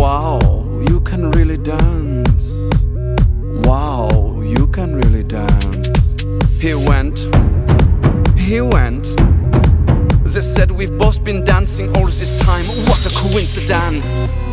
Wow, you can really dance. Wow, you can really dance. He went, he went. They said we've both been dancing all this time. What a coincidence!